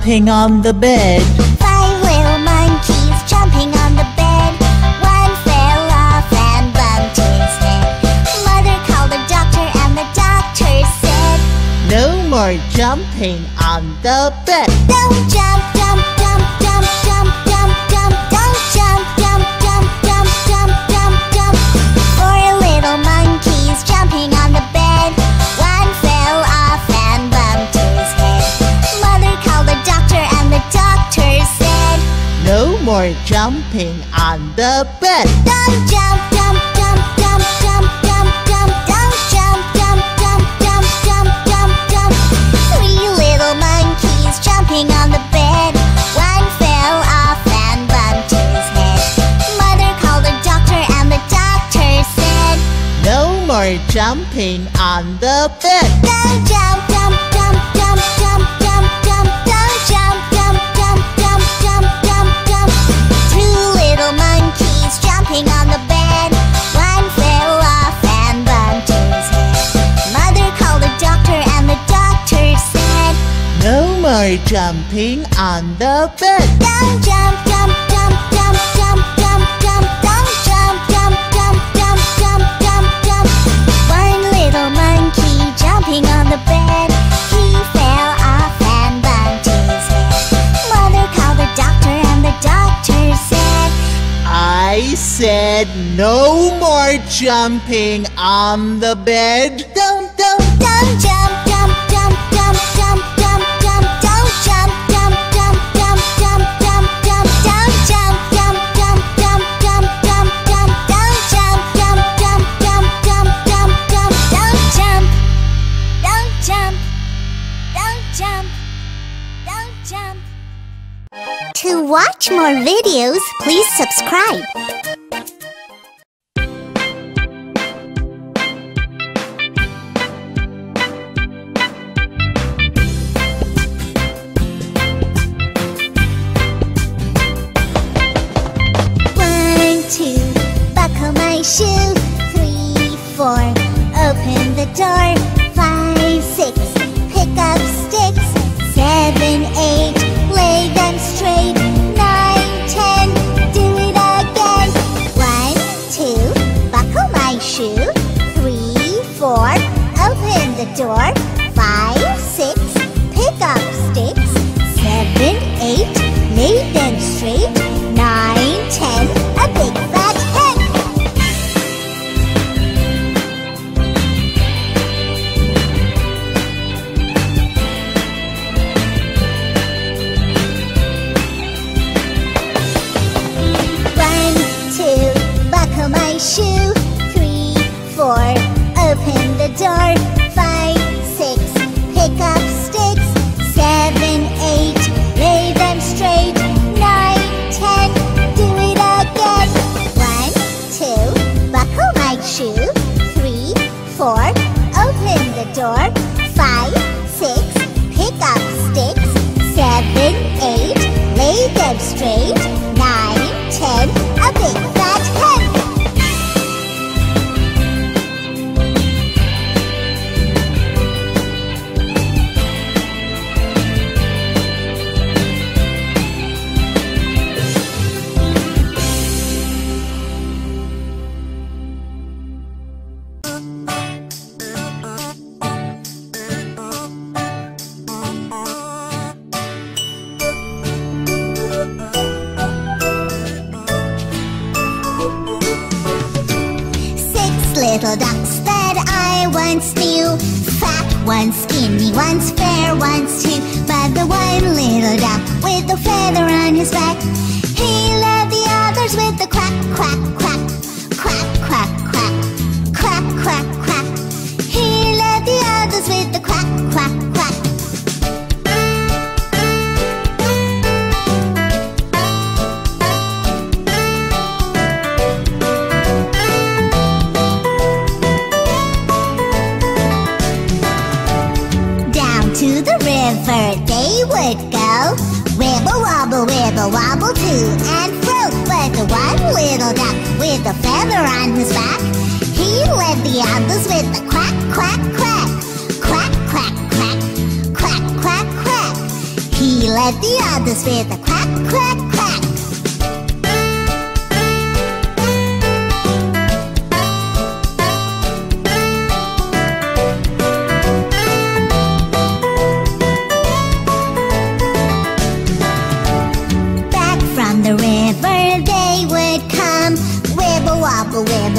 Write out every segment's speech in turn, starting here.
jumping on the bed. No more jumping on the bed. Don't jump, jump, jump, jump, jump, jump, jump. Don't jump, jump, jump, jump, jump, jump, jump. Three little monkeys jumping on the bed. One fell off and bumped his head. Mother called the doctor and the doctor said, No more jumping on the bed. Don't jump, jump, More jumping on the bed. Don't jump, jump, jump, jump, jump, jump, jump. Don't jump, jump, jump, jump, jump, jump, jump. One little monkey jumping on the bed. He fell off and bumped his head. Mother called the doctor and the doctor said, I said no more jumping on the bed. Don't, don't. Don't jump, watch more videos, please subscribe.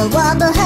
the wobble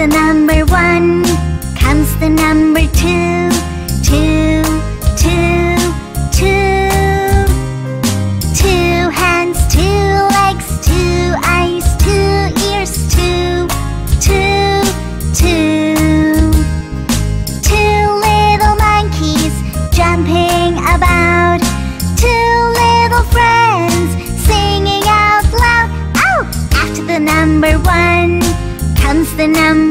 the number one, comes the number two, two, two, two. Two hands, two legs, two eyes, two ears, two, two, two. Two little monkeys jumping about, two little friends singing out loud. Oh, after the number one comes the number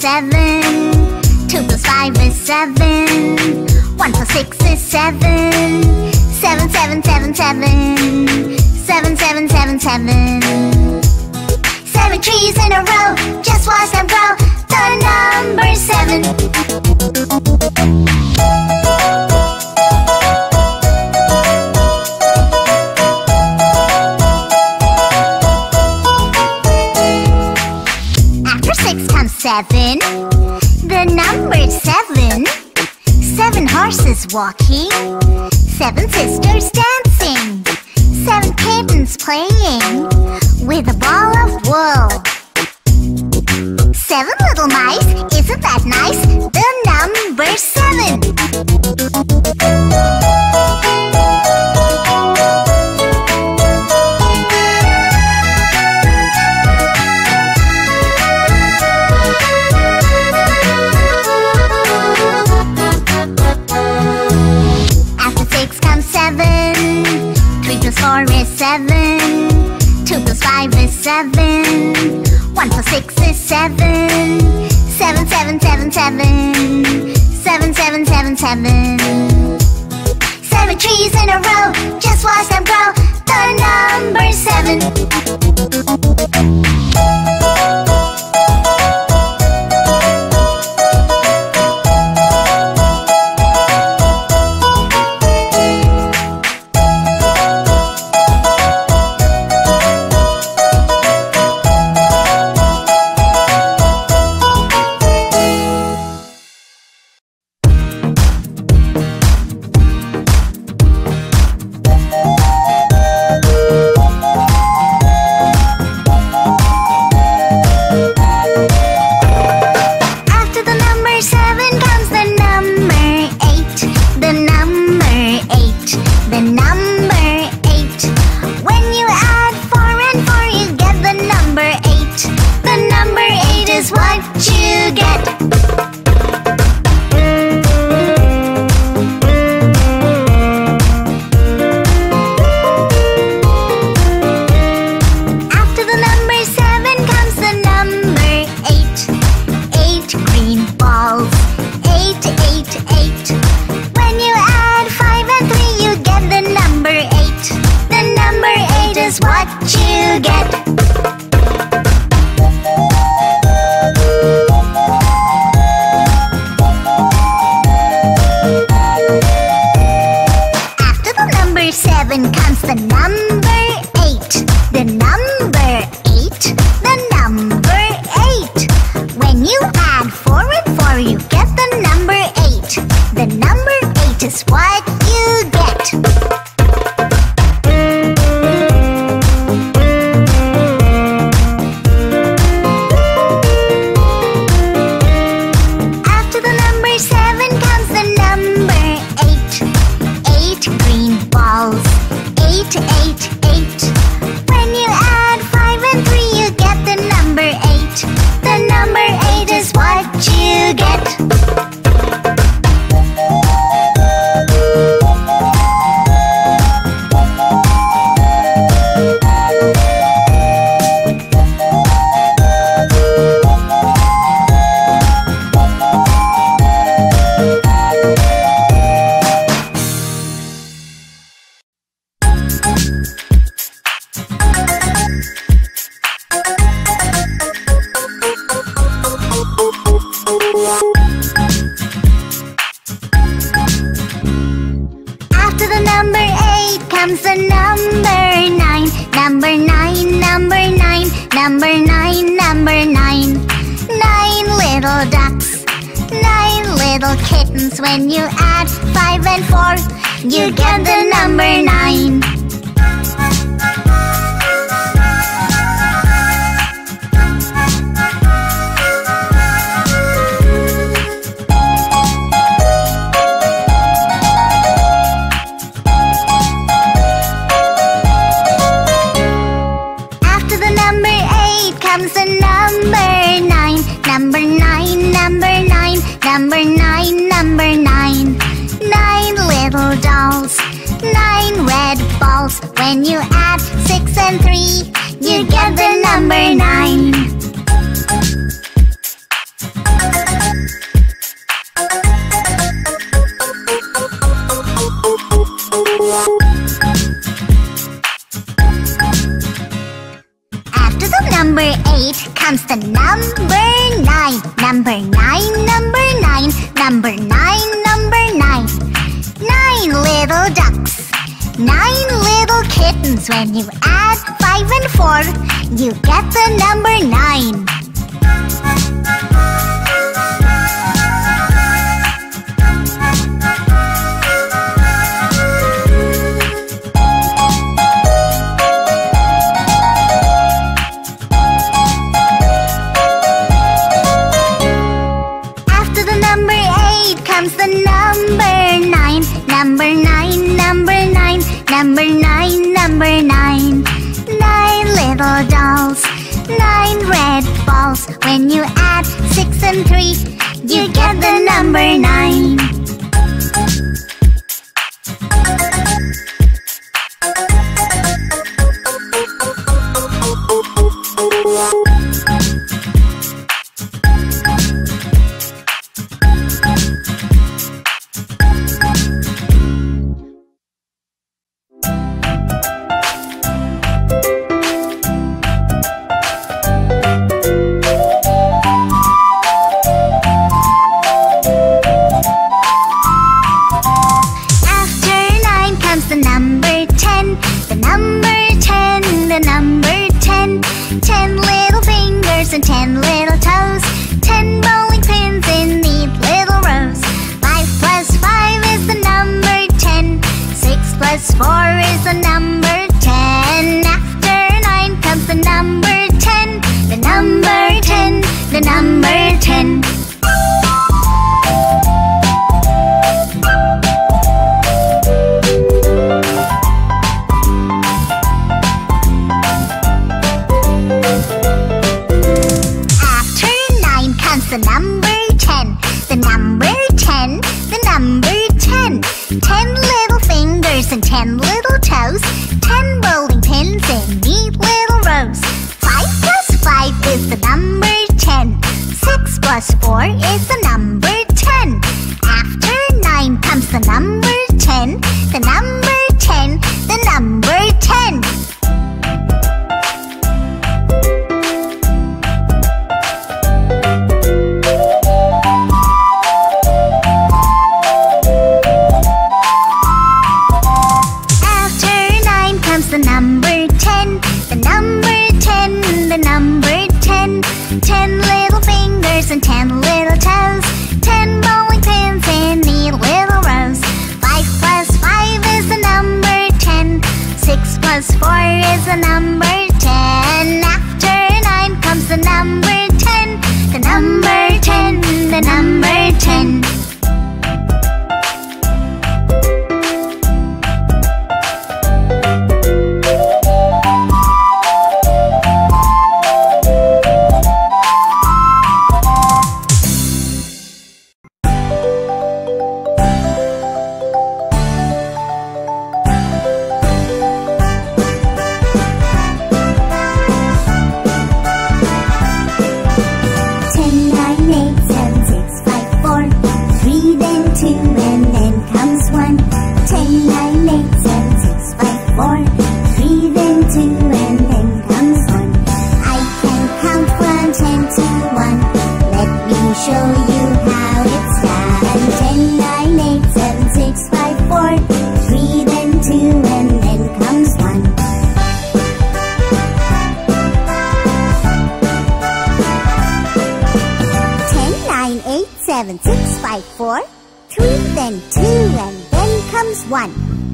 7 2 plus 5 is 7 1 plus 6 is 7 7, 7, Seven trees in a row, just watch them grow. The number 7 walking, seven sisters dancing, seven kittens playing with a ball of wool. Seven little mice, isn't that nice? The number seven. seven. One plus six is seven. Seven, seven, seven, seven. Seven, seven, seven, seven. Seven trees in a row, just watch them grow. The number seven. When you add 6 and 3, you get the number 9. After the number 8 comes the number 9. Number happens when you add 5 and 4, you get the number 9. number nine.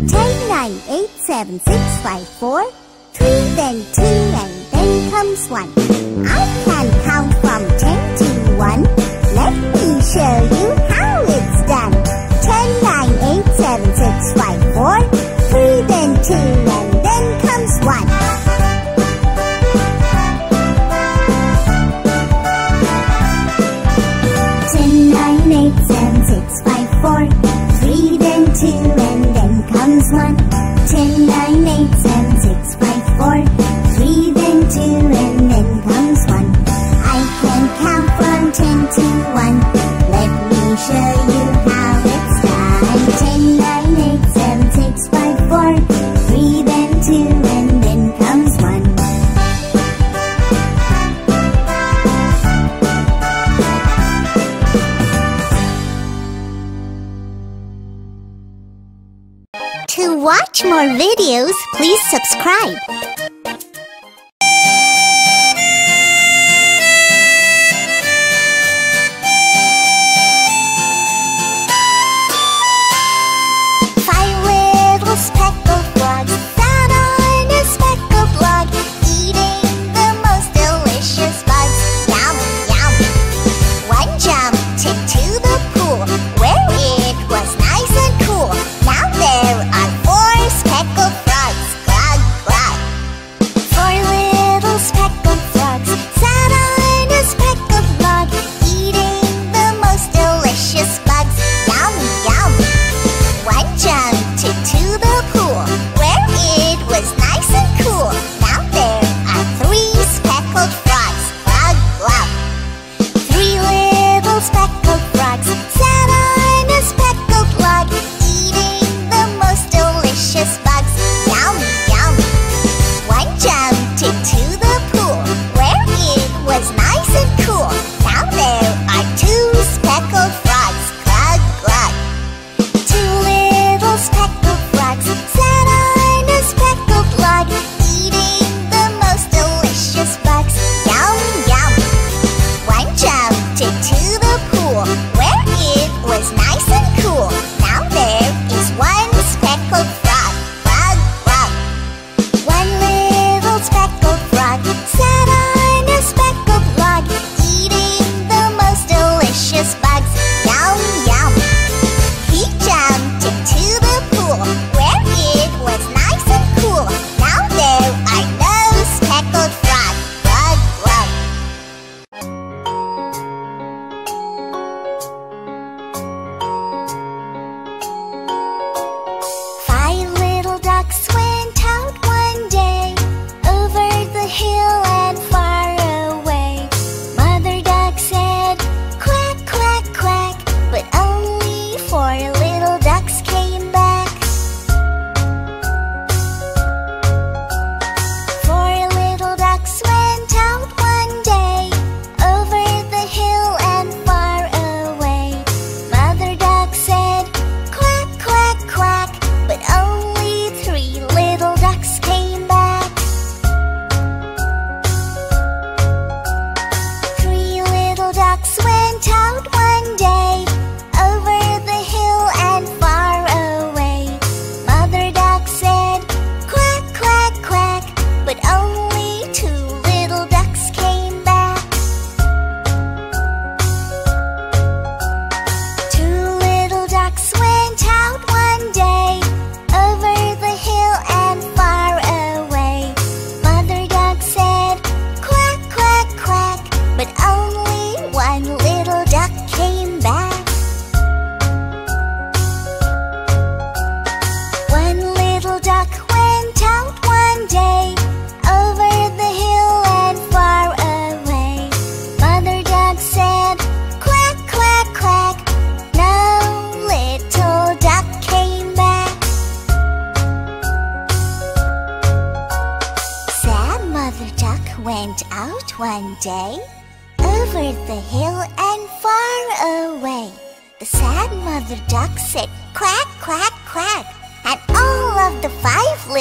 Ten, nine, eight, seven, six, five, four. Three, then two, and then comes one. I can count from ten to one. Let me show you how it's done. Ten, nine, eight, seven, six, five, four. Three, then two, and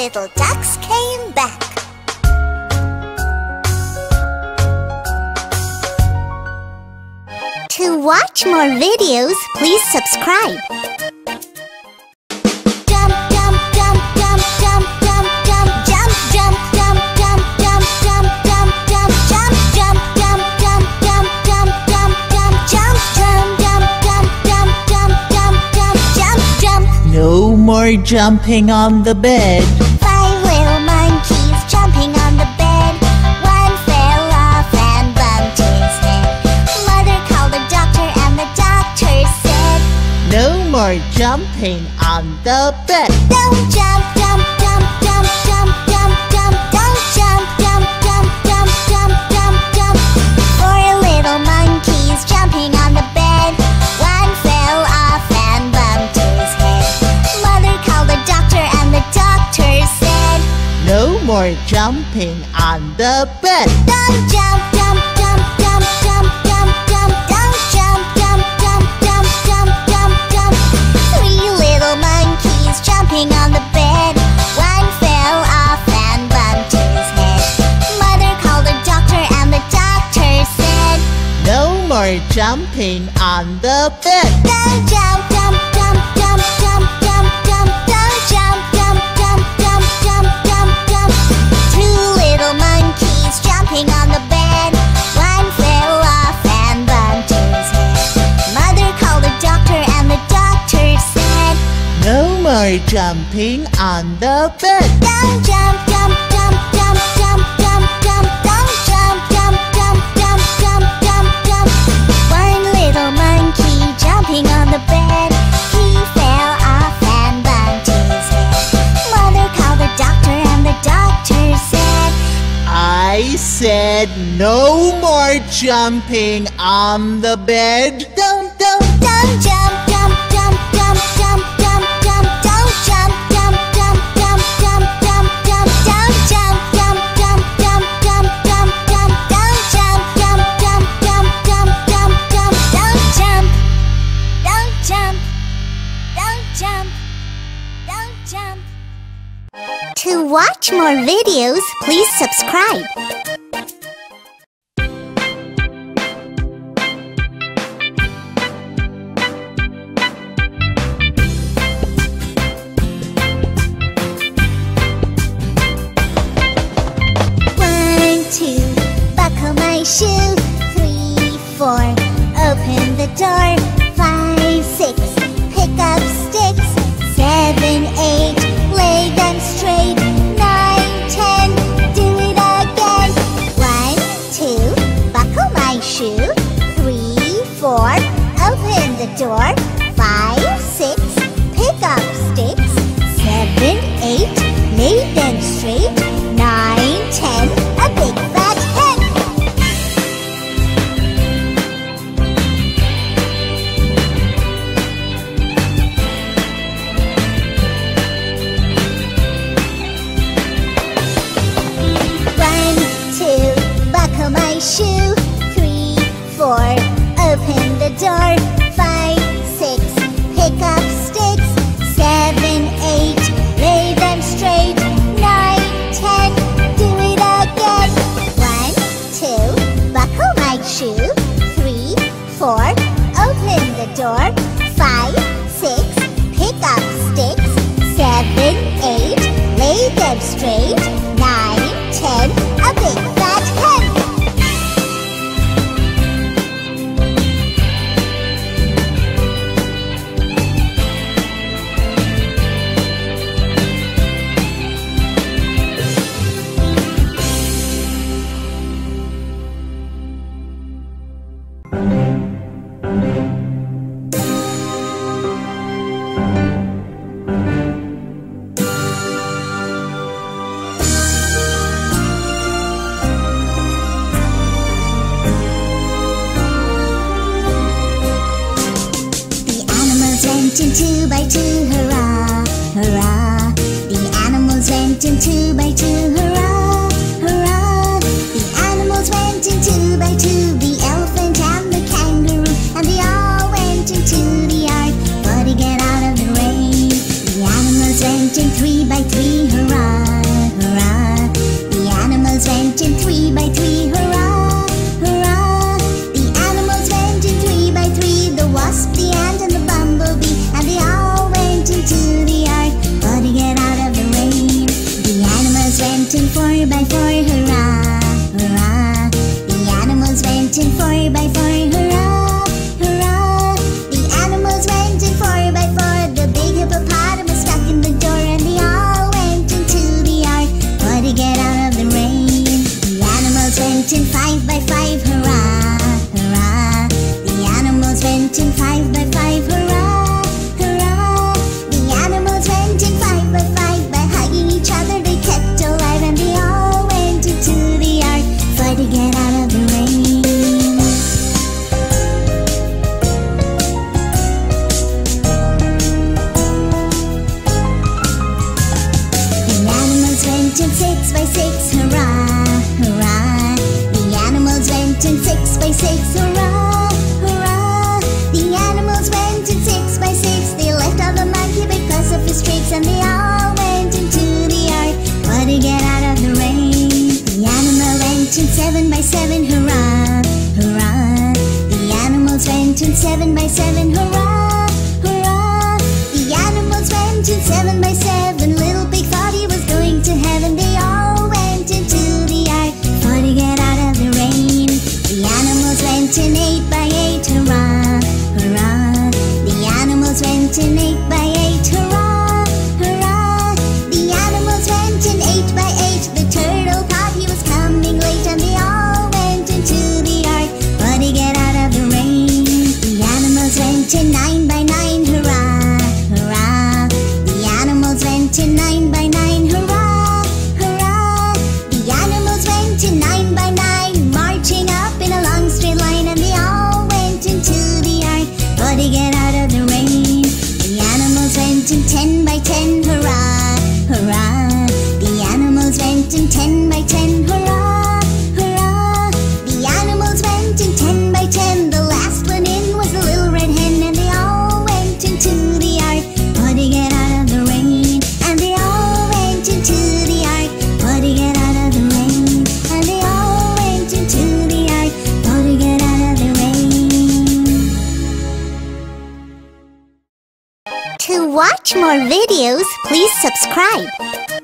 little ducks came back. To watch more videos, please subscribe. No more jumping on the bed. No more jumping on the bed. Don't jump, jump, jump, jump, jump, jump, jump. Don't jump, jump, jump, jump, jump, jump, jump. Four little monkeys jumping on the bed. One fell off and bumped his head. Mother called the doctor and the doctor said, No more jumping on the bed. Jumping on the bed. Don't jump, jump, jump, jump, jump, jump, jump. Don't jump, jump, jump, jump, jump, jump, jump. Two little monkeys jumping on the bed. One fell off and bumped his head. Mother called the doctor and the doctor said, No more jumping on the bed. Don't jump, jump, jump, I said no more jumping on the bed. More videos, please subscribe. Eaten two by two, subscribe.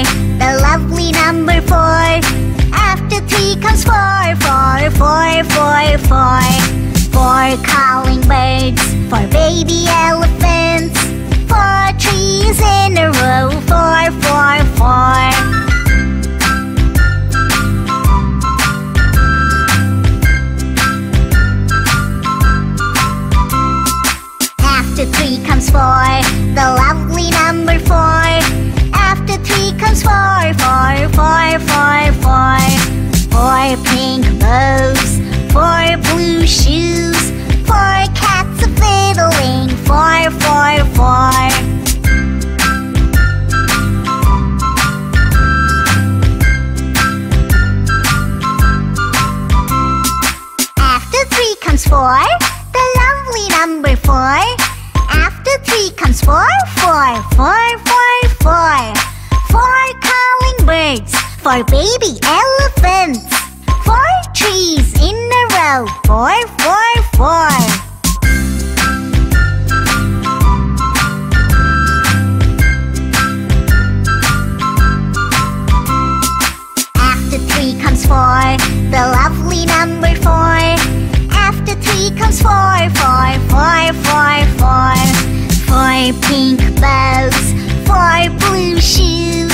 The lovely number four. After three comes four, four, four, four, four. Four calling birds, four baby elephants. Four trees in a row, four, four, four. After three comes four, the lovely number four. Comes four, four, four, four, four. Four pink bows, four blue shoes, four cats a fiddling, four, four, four. After three comes four, the lovely number four. After three comes four, four, four, four, four. Four calling birds, four baby elephants. Four trees in a row, four, four, four. After three comes four, the lovely number four. After three comes four, four, four, four, four. Four pink bows, four blue shoes,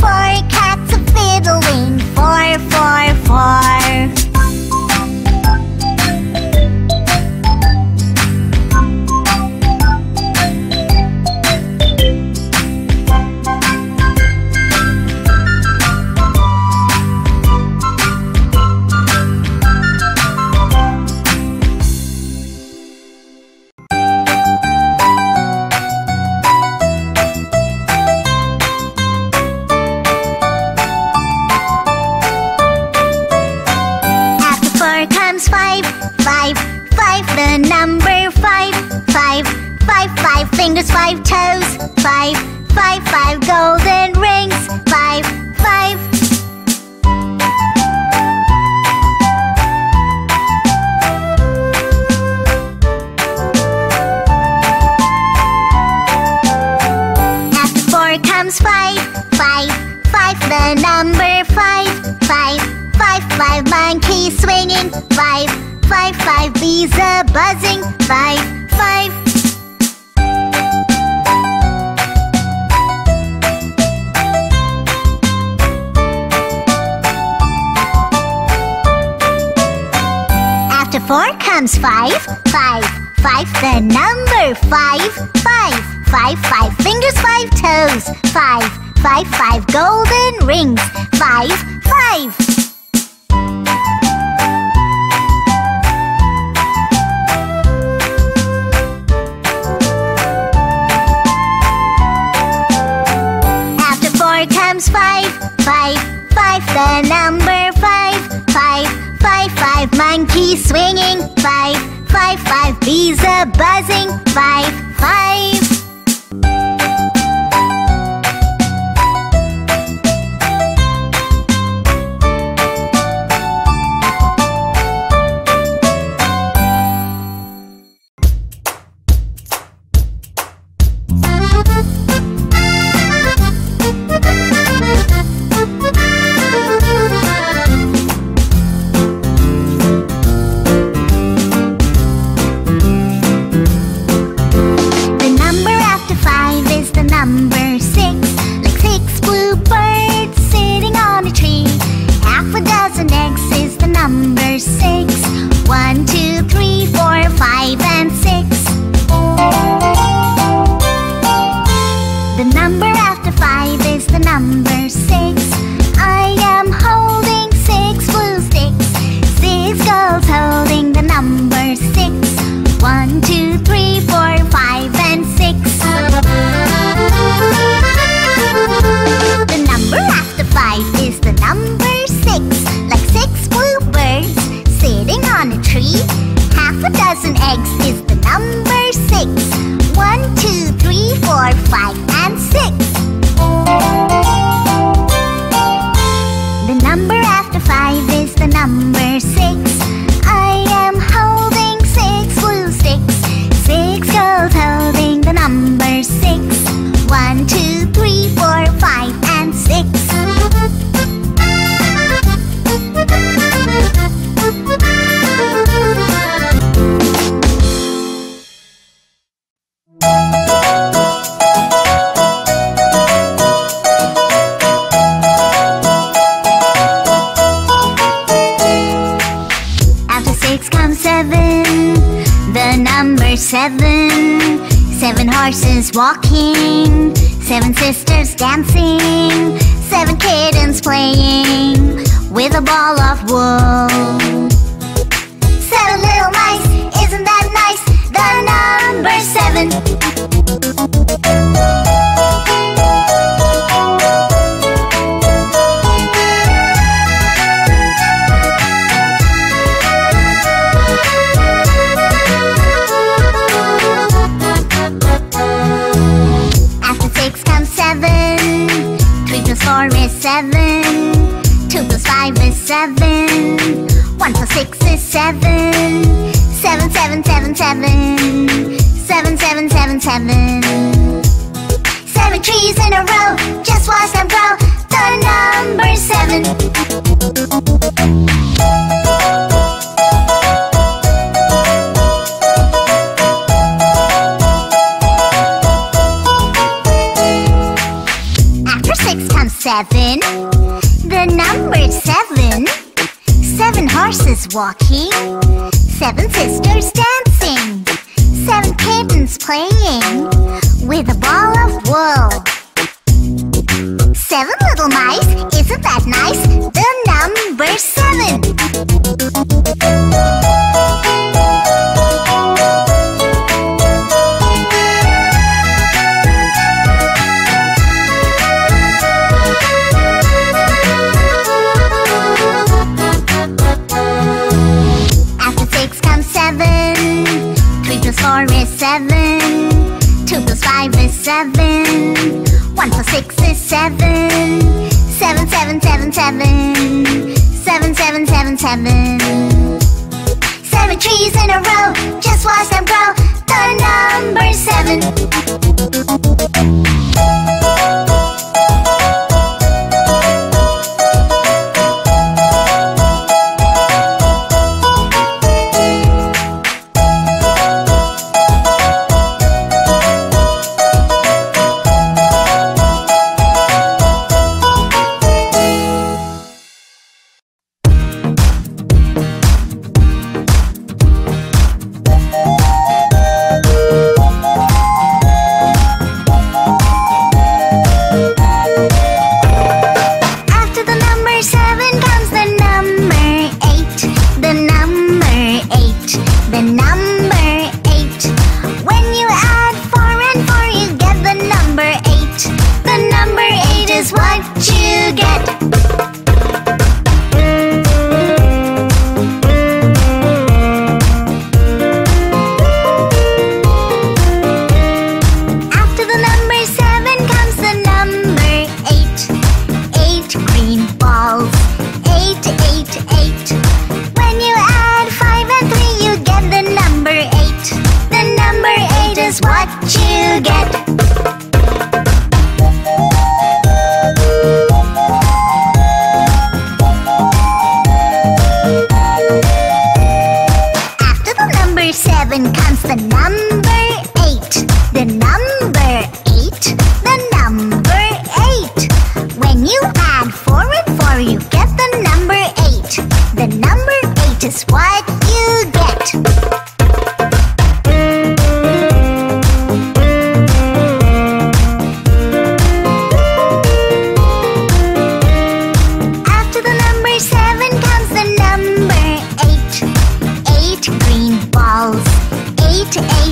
four cats a fiddling, four, four, four. Fingers, five toes, five, five, five golden the number six. One, two, three, four, five. walking, seven sisters dancing, seven kittens playing with a ball of wool. Seven little mice, isn't that nice? The number seven. seven. One plus six is seven. Seven, seven, seven, seven. Seven, seven, seven, seven. Seven trees in a row, just watch them grow. The number seven. walking gané. green balls. 8 eight.